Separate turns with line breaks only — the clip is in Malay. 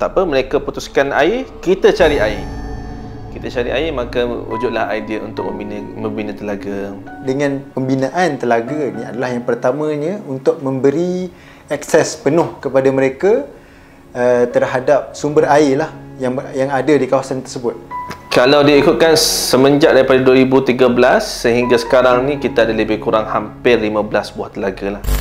tak apa mereka putuskan air kita cari air. Kita cari air maka wujudlah idea untuk membina, membina telaga.
Dengan pembinaan telaga ni adalah yang pertamanya untuk memberi akses penuh kepada mereka uh, terhadap sumber air lah yang yang ada di kawasan tersebut.
Kalau diikutkan semenjak daripada 2013 sehingga sekarang ni kita ada lebih kurang hampir 15 buah telaga lah.